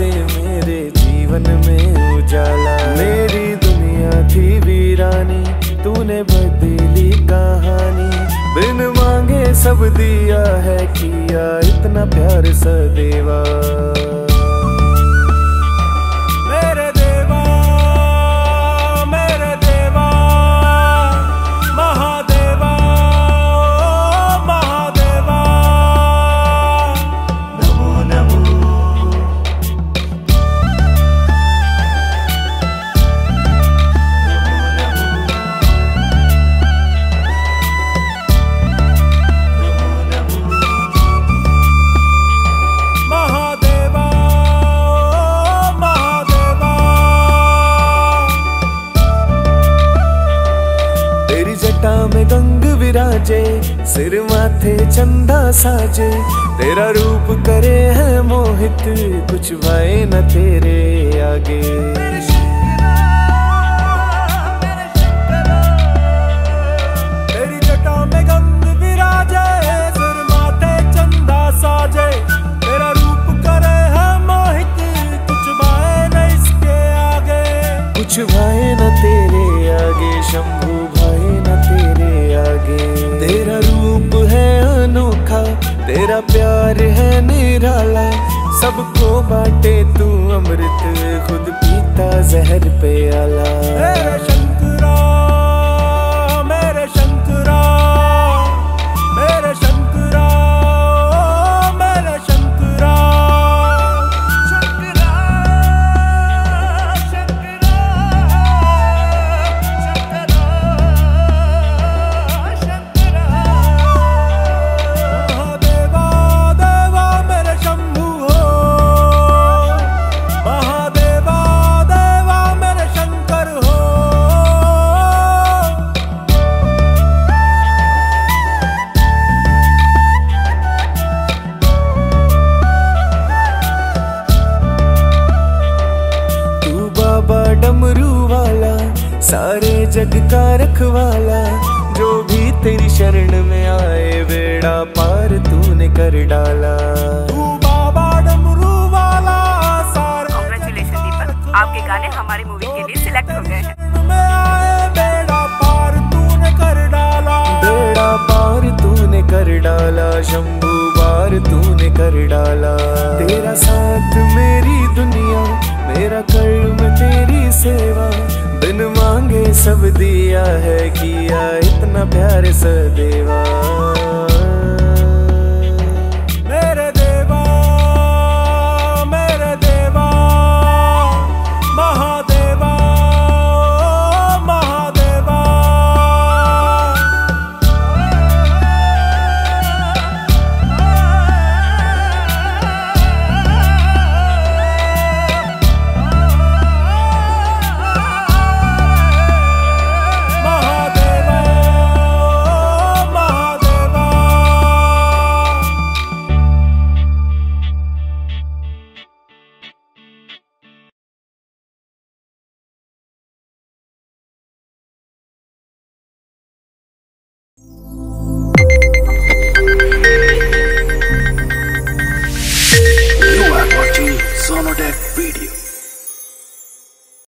से मेरे जीवन में उजाला। मेरी दुनिया थी वीरानी, तूने बदली कहानी। बिन मांगे सब दिया है किया इतना प्यार सदेवा। जटा में गंग विराजे, सिर माथे चंदा साजे। तेरा रूप करे है मोहित, कुछ भाई न तेरे। तेरा प्यार है निराला सबको बांटे तू अमृत खुद पीता जहर पे आला। शंकरा। सारे जग का रखवाला जो भी तेरी शरण में आए बेड़ा पार तूने कर डाला। तू बाबा डमरू वाला सारे। कॉन्ग्रेचुलेशन दीपक आपके गाने हमारी मूवी के लिए सिलेक्ट हो गए हैं। आए बेड़ा पार तूने कर डाला। बेड़ा पार तूने कर डाला शंभू पार तूने कर डाला। तेरा साथ मेरी दुनिया मेरा कर्म तेरी सेवा बिन मांगे सब दिया है किया इतना प्यार सदेवा Radio.